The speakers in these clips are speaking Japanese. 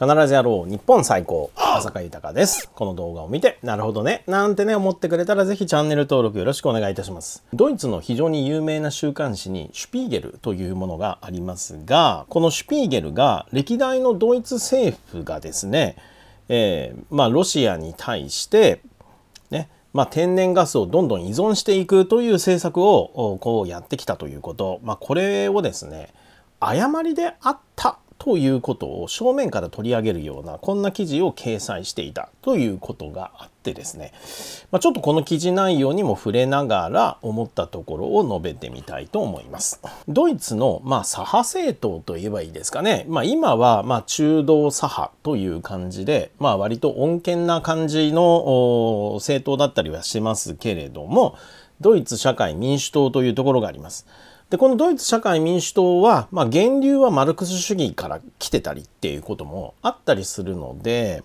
必ずやろう日本最高浅香豊です。この動画を見てなるほどね。なんてね思ってくれたらぜひチャンネル登録よろしくお願いいたします。ドイツの非常に有名な週刊誌にシュピーゲルというものがありますがこのシュピーゲルが歴代のドイツ政府がですね、えー、まあロシアに対してねまあ、天然ガスをどんどん依存していくという政策をこうやってきたということ、まあ、これをですね誤りであったということを正面から取り上げるようなこんな記事を掲載していたということがあってですね、まあ、ちょっとこの記事内容にも触れながら思ったところを述べてみたいと思います。ドイツのまあ左派政党といえばいいですかね、まあ、今はま中道左派という感じで、まあ、割と穏健な感じの政党だったりはしますけれどもドイツ社会民主党というところがあります。でこのドイツ社会民主党は、まあ、源流はマルクス主義から来てたりっていうこともあったりするので、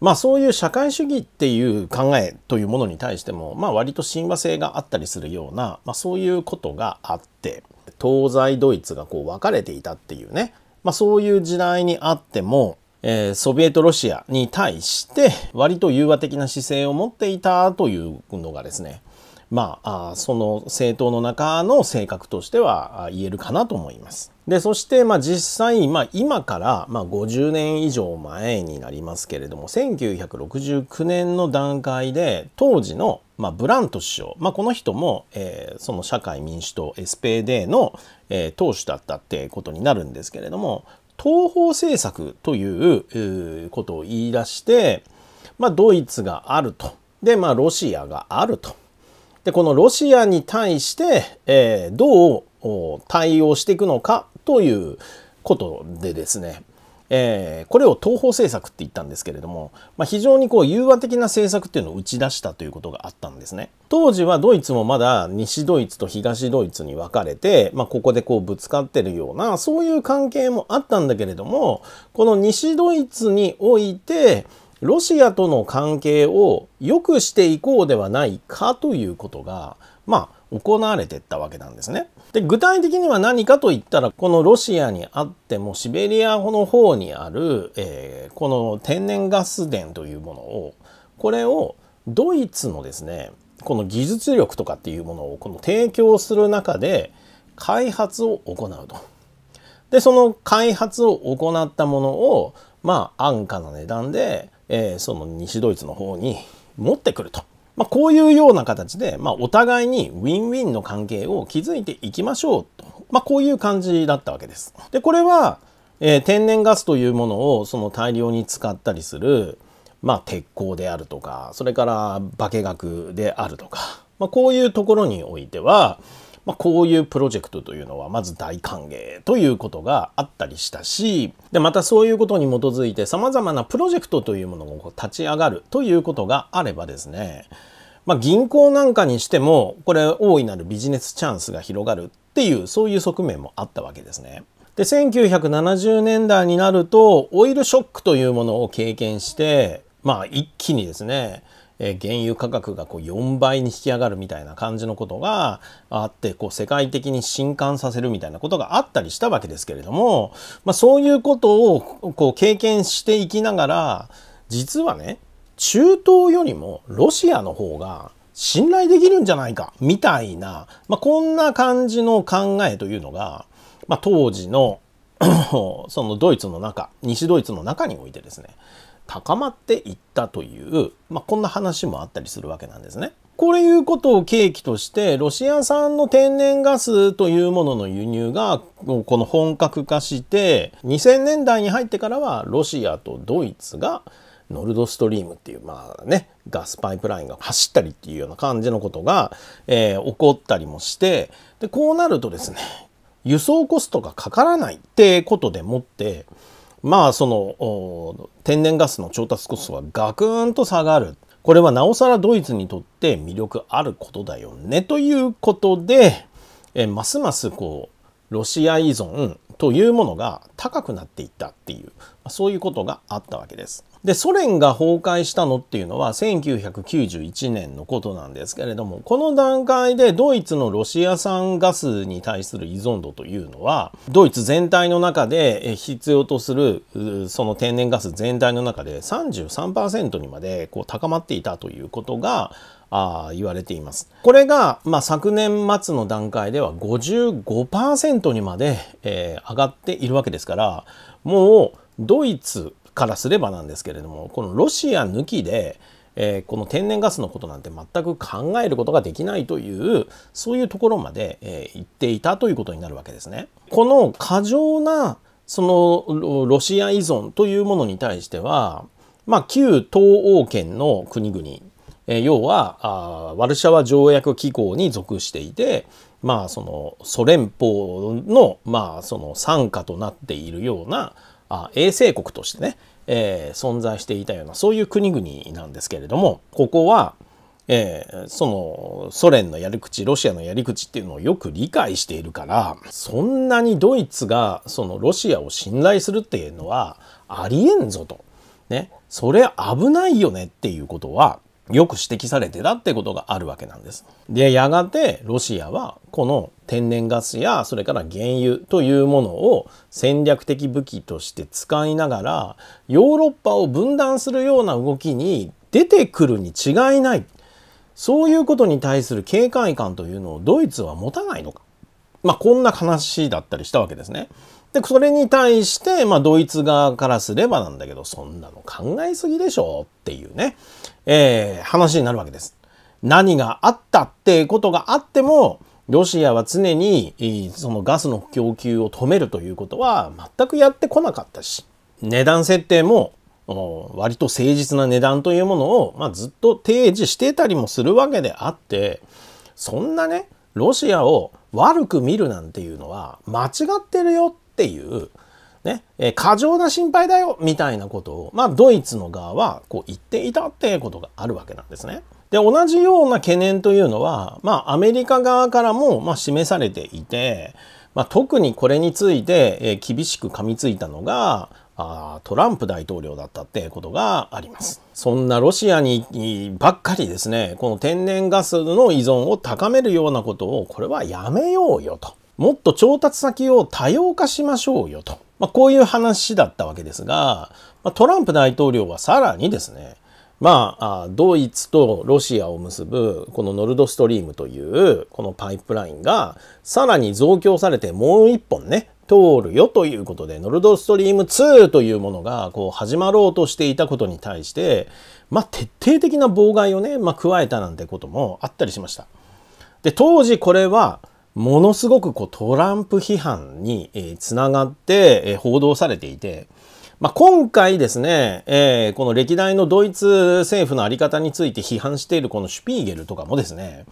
まあ、そういう社会主義っていう考えというものに対しても、まあ、割と親和性があったりするような、まあ、そういうことがあって東西ドイツがこう分かれていたっていうね、まあ、そういう時代にあってもえー、ソビエトロシアに対して割と融和的な姿勢を持っていたというのがですねまあ、その政党の中の性格としては言えるかなと思います。でそして、まあ、実際、まあ、今から、まあ、50年以上前になりますけれども1969年の段階で当時の、まあ、ブラント首相、まあ、この人も、えー、その社会民主党 SPD の、えー、党首だったってことになるんですけれども東方政策ということを言い出して、まあ、ドイツがあるとで、まあ、ロシアがあると。でこのロシアに対して、えー、どう対応していくのかということでですね、えー、これを東方政策って言ったんですけれども、まあ、非常にこう融和的な政策っていうのを打ち出したということがあったんですね。当時はドイツもまだ西ドイツと東ドイツに分かれて、まあ、ここでこうぶつかってるようなそういう関係もあったんだけれどもこの西ドイツにおいてロシアとの関係を良くしていこうではないかということが、まあ、行われてったわけなんですね。で具体的には何かといったらこのロシアにあってもシベリアの方にある、えー、この天然ガス田というものをこれをドイツのですねこの技術力とかっていうものをこの提供する中で開発を行うと。でその開発を行ったものをまあ安価な値段でえー、その西ドイツの方に持ってくると。まあ、こういうような形で、まあ、お互いにウィンウィンの関係を築いていきましょうと。まあ、こういう感じだったわけです。で、これは、えー、天然ガスというものをその大量に使ったりする、まあ、鉄鋼であるとか、それから化学であるとか、まあ、こういうところにおいては、まあ、こういうプロジェクトというのはまず大歓迎ということがあったりしたしでまたそういうことに基づいてさまざまなプロジェクトというものが立ち上がるということがあればですねまあ、銀行なんかにしてもこれ大いなるビジネスチャンスが広がるっていうそういう側面もあったわけですね。で1970年代になるとオイルショックというものを経験してまあ一気にですねえ原油価格がこう4倍に引き上がるみたいな感じのことがあってこう世界的に震撼させるみたいなことがあったりしたわけですけれども、まあ、そういうことをこう経験していきながら実はね中東よりもロシアの方が信頼できるんじゃないかみたいな、まあ、こんな感じの考えというのが、まあ、当時の そのドイツの中西ドイツの中においてですね高まっていったという、まあ、こんな話もあったりするわけなんですね。こういうことを契機としてロシア産の天然ガスというものの輸入がこの本格化して2000年代に入ってからはロシアとドイツがノルドストリームっていうまあねガスパイプラインが走ったりっていうような感じのことが、えー、起こったりもしてでこうなるとですね輸送コストがかからないってことでもってまあその天然ガスの調達コストがガクンと下がるこれはなおさらドイツにとって魅力あることだよねということでえますますこうロシア依存というものが高くなっていったっていうそういうことがあったわけです。で、ソ連が崩壊したのっていうのは1991年のことなんですけれども、この段階でドイツのロシア産ガスに対する依存度というのは、ドイツ全体の中で必要とするその天然ガス全体の中で33%にまでこう高まっていたということがあ言われています。これが、まあ、昨年末の段階では55%にまで、えー、上がっているわけですから、もうドイツからすればなんですけれどもこのロシア抜きで、えー、この天然ガスのことなんて全く考えることができないというそういうところまで、えー、言っていたということになるわけですね。この過剰なそのロシア依存というものに対しては、まあ、旧東欧圏の国々、えー、要はあワルシャワ条約機構に属していて、まあ、そのソ連邦の,、まあその傘下となっているようなあ衛星国としてね、えー、存在していたようなそういう国々なんですけれどもここは、えー、そのソ連のやり口ロシアのやり口っていうのをよく理解しているからそんなにドイツがそのロシアを信頼するっていうのはありえんぞと。ね、それ危ないよねっていうことはよく指摘されてたってことがあるわけなんです。で、やがてロシアはこの天然ガスやそれから原油というものを戦略的武器として使いながらヨーロッパを分断するような動きに出てくるに違いない。そういうことに対する警戒感というのをドイツは持たないのか。まあこんな話だったりしたわけですね。で、それに対して、まあ、ドイツ側からすればなんだけど、そんなの考えすぎでしょっていうね、えー、話になるわけです。何があったってことがあっても、ロシアは常にそのガスの供給を止めるということは全くやってこなかったし、値段設定も割と誠実な値段というものを、まあ、ずっと提示してたりもするわけであって、そんなね、ロシアを悪く見るなんていうのは間違ってるよっていう、ね、え過剰な心配だよみたいなことを、まあ、ドイツの側はこう言っていたっていうことがあるわけなんですね。で同じような懸念というのは、まあ、アメリカ側からも、まあ、示されていて、まあ、特にこれについて、え厳しく噛みついたのがあトランプ大統領だったってことがあります。そんなロシアにばっかりですね、この天然ガスの依存を高めるようなことを、これはやめようよと。もっと調達先を多様化しましょうよと。まあ、こういう話だったわけですが、まあ、トランプ大統領はさらにですね、まあ、ドイツとロシアを結ぶこのノルドストリームというこのパイプラインがさらに増強されてもう一本ね通るよということでノルドストリーム2というものがこう始まろうとしていたことに対してまあ徹底的な妨害をね、まあ、加えたなんてこともあったりしました。で当時これはものすごくこうトランプ批判に、えー、つながって、え、報道されていて、まあ、今回ですね、えー、この歴代のドイツ政府のあり方について批判しているこのシュピーゲルとかもですね、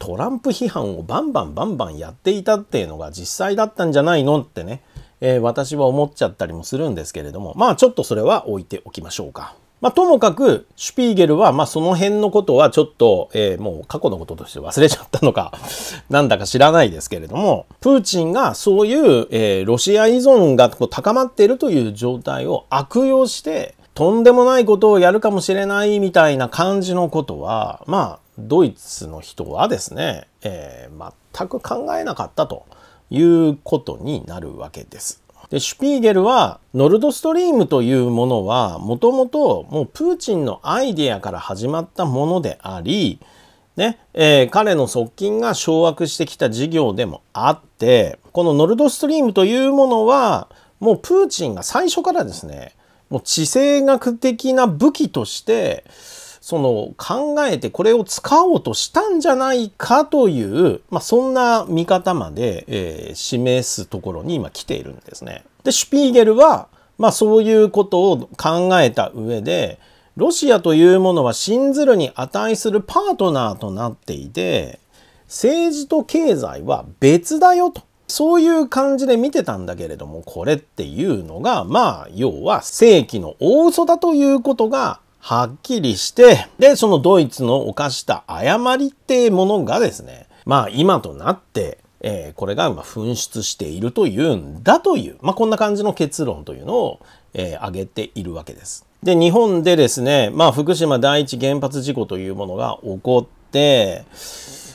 トランプ批判をバンバンバンバンやっていたっていうのが実際だったんじゃないのってね、えー、私は思っちゃったりもするんですけれども、まあちょっとそれは置いておきましょうか。まあ、ともかく、シュピーゲルは、まあ、その辺のことはちょっと、えー、もう過去のこととして忘れちゃったのか、なんだか知らないですけれども、プーチンがそういう、えー、ロシア依存がこう高まっているという状態を悪用して、とんでもないことをやるかもしれないみたいな感じのことは、まあ、ドイツの人はですね、えー、全く考えなかったということになるわけです。で、シュピーゲルは、ノルドストリームというものは、もともともうプーチンのアイディアから始まったものであり、ね、えー、彼の側近が掌握してきた事業でもあって、このノルドストリームというものは、もうプーチンが最初からですね、もう地政学的な武器として、その考えてこれを使おうとしたんじゃないかという、まあ、そんな見方まで、えー、示すところに今来ているんですね。で、シュピーゲルは、まあそういうことを考えた上で、ロシアというものは信ずるに値するパートナーとなっていて、政治と経済は別だよと。そういう感じで見てたんだけれども、これっていうのが、まあ、要は正規の大嘘だということがはっきりして、で、そのドイツの犯した誤りっていうものがですね、まあ今となってえー、これがま噴出しているというんだという、まあ、こんな感じの結論というのを、えー、挙げているわけです。で日本でですね、まあ、福島第一原発事故というものが起こって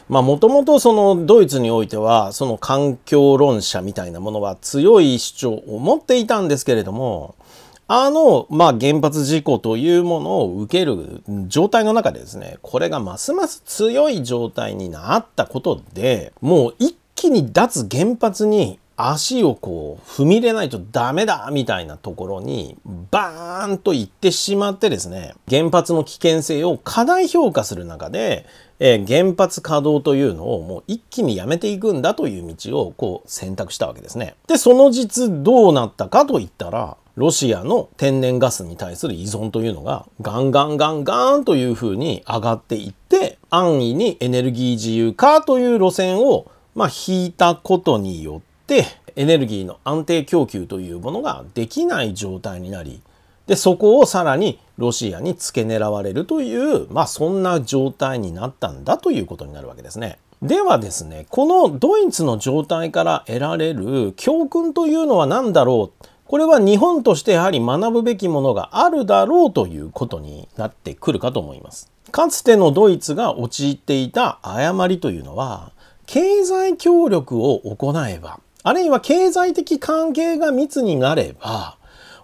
まあもともとそのドイツにおいてはその環境論者みたいなものは強い主張を持っていたんですけれどもあの、まあ、原発事故というものを受ける状態の中でですね、これがますます強い状態になったことで、もう一気に脱原発に足をこう踏み入れないとダメだみたいなところにバーンと行ってしまってですね原発の危険性を過大評価する中で、えー、原発稼働というのをもう一気にやめていくんだという道をこう選択したわけですね。でその実どうなったかといったらロシアの天然ガスに対する依存というのがガンガンガンガンというふうに上がっていって安易にエネルギー自由化という路線をまあ引いたことによってエネルギーの安定供給というものができない状態になりでそこをさらにロシアに付け狙われるというまあそんな状態になったんだということになるわけですね。ではですねこのドイツの状態から得られる教訓というのは何だろう？これは日本としてやはり学ぶべきものがあるだろうということになってくるかと思います。かつてのドイツが陥っていた誤りというのは経済協力を行えばあるいは経済的関係が密になれば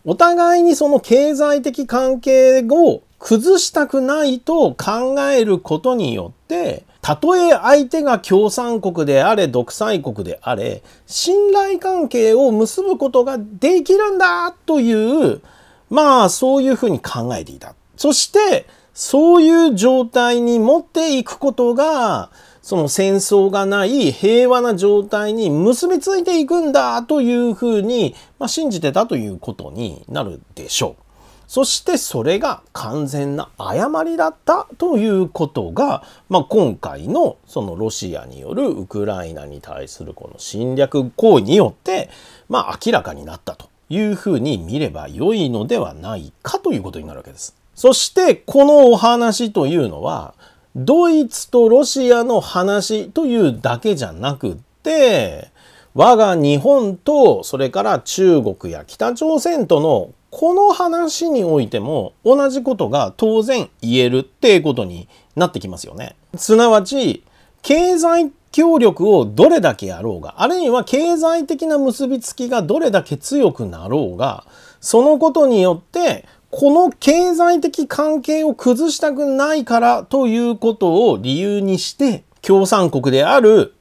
お互いにその経済的関係を崩したくないと考えることによってたとえ相手が共産国であれ独裁国であれ信頼関係を結ぶことができるんだというまあそういうふうに考えていた。そしてそういう状態に持っていくことがその戦争がない平和な状態に結びついていくんだというふうに、まあ、信じてたということになるでしょう。そしてそれが完全な誤りだったということが、まあ、今回のそのロシアによるウクライナに対するこの侵略行為によって、まあ、明らかになったというふうに見れば良いのではないかということになるわけです。そしてこのお話というのはドイツとロシアの話というだけじゃなくって我が日本とそれから中国や北朝鮮とのこの話においても同じことが当然言えるっていうことになってきますよね。すなわち、経済協力をどれだけやろうが、あるいは経済的な結びつきがどれだけ強くなろうが、そのことによって、この経済的関係を崩したくないからということを理由にして、共産国である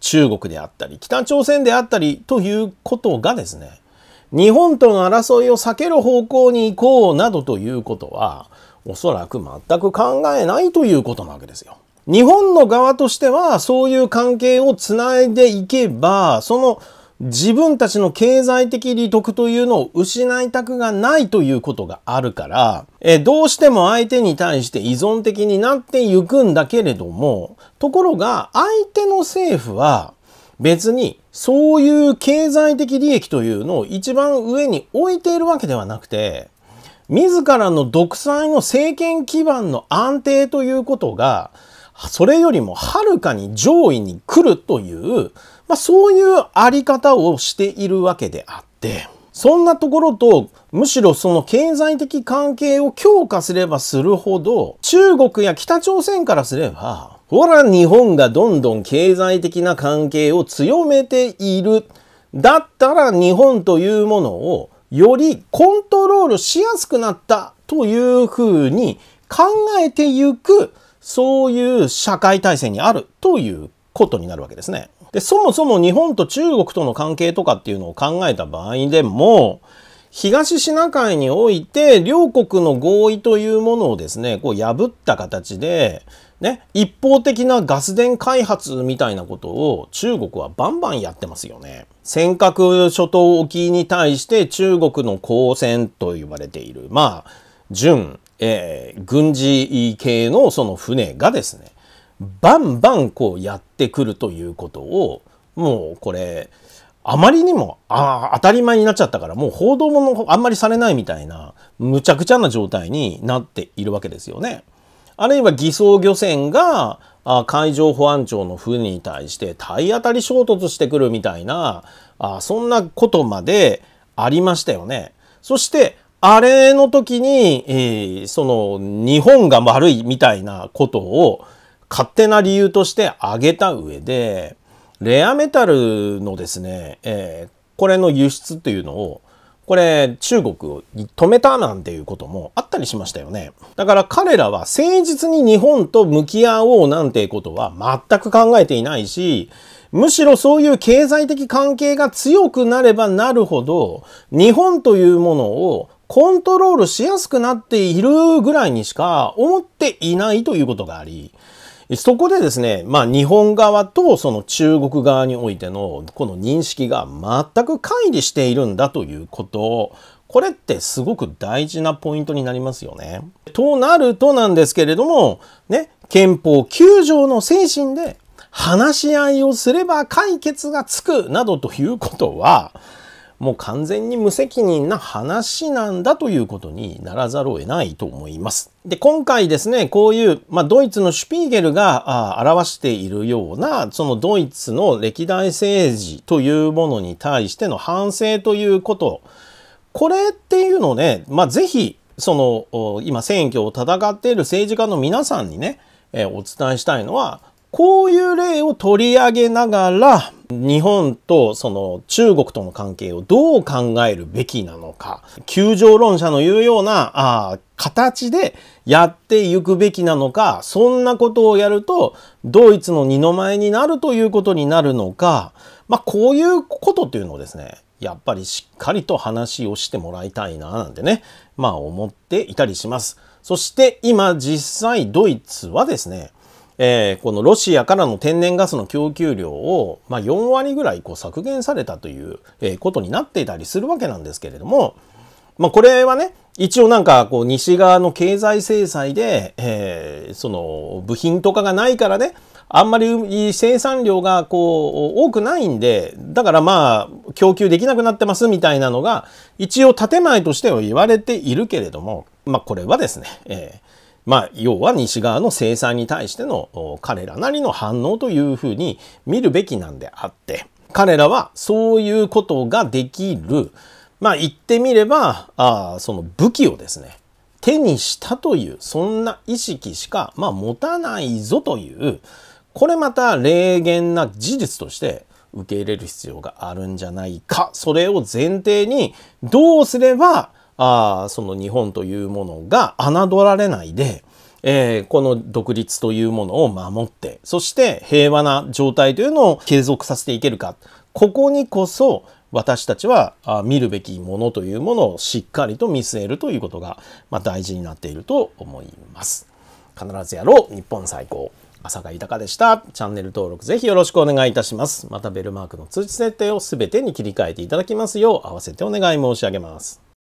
中国であったり、北朝鮮であったりということがですね、日本との争いを避ける方向に行こうなどということは、おそらく全く考えないということなわけですよ。日本の側としてはそういう関係をつないでいけば、その自分たちの経済的利得というのを失いたくがないということがあるから、えどうしても相手に対して依存的になっていくんだけれども、ところが相手の政府は別にそういう経済的利益というのを一番上に置いているわけではなくて、自らの独裁の政権基盤の安定ということが、それよりもはるかに上位に来るという、まあ、そういうあり方をしているわけであって、そんなところと、むしろその経済的関係を強化すればするほど、中国や北朝鮮からすれば、ほら日本がどんどん経済的な関係を強めている。だったら日本というものをよりコントロールしやすくなったというふうに考えてゆくそういう社会体制にあるということになるわけですね。で、そもそも日本と中国との関係とかっていうのを考えた場合でも、東シナ海において両国の合意というものをですね、こう破った形で、ね、一方的なガス田開発みたいなことを中国はバンバンやってますよね。尖閣諸島沖に対して中国の公船と言われている、まあ、準、えー、軍事系のその船がですね、バンバンこうやってくるということを、もうこれ、あまりにもあ当たり前になっちゃったからもう報道もあんまりされないみたいなむちゃくちゃな状態になっているわけですよね。あるいは偽装漁船があ海上保安庁の船に対して体当たり衝突してくるみたいなあそんなことまでありましたよね。そしてあれの時に、えー、その日本が悪いみたいなことを勝手な理由として挙げた上でレアメタルのですね、えー、これの輸出っていうのをこれ中国に止めたなんていうこともあったりしましたよね。だから彼らは誠実に日本と向き合おうなんていうことは全く考えていないし、むしろそういう経済的関係が強くなればなるほど、日本というものをコントロールしやすくなっているぐらいにしか思っていないということがあり、そこでですね、まあ日本側とその中国側においてのこの認識が全く乖離しているんだということこれってすごく大事なポイントになりますよね。となるとなんですけれども、ね、憲法9条の精神で話し合いをすれば解決がつくなどということは、もう完全に無責任な話なんだということにならざるを得ないと思います。で、今回ですね、こういう、まあ、ドイツのシュピーゲルが表しているような、そのドイツの歴代政治というものに対しての反省ということ、これっていうのをね、まあ、ぜひ、その、今選挙を戦っている政治家の皆さんにね、えお伝えしたいのは、こういう例を取り上げながら、日本とその中国との関係をどう考えるべきなのか、球場論者の言うようなあ形でやっていくべきなのか、そんなことをやるとドイツの二の舞になるということになるのか、まあこういうことっていうのをですね、やっぱりしっかりと話をしてもらいたいななんてね、まあ思っていたりします。そして今実際ドイツはですね、えー、このロシアからの天然ガスの供給量を、まあ、4割ぐらいこう削減されたという、えことになっていたりするわけなんですけれども、まあ、これはね一応なんかこう西側の経済制裁で、えー、その部品とかがないからねあんまり生産量がこう多くないんでだからまあ供給できなくなってますみたいなのが一応建前としては言われているけれどもまあこれはですね、えまあ、要は西側の制裁に対しての彼らなりの反応というふうに見るべきなんであって、彼らはそういうことができる、まあ言ってみれば、あその武器をですね、手にしたという、そんな意識しか、まあ持たないぞという、これまた霊言な事実として受け入れる必要があるんじゃないか。それを前提にどうすればあその日本というものが侮られないで、えー、この独立というものを守ってそして平和な状態というのを継続させていけるかここにこそ私たちは見るべきものというものをしっかりと見据えるということが、まあ、大事になっていると思います。必ずやろう日本最高浅香豊でした。チャンネル登録ぜひよろしくお願いいたします。またベルマークの通知設定を全てに切り替えていただきますよう合わせてお願い申し上げます。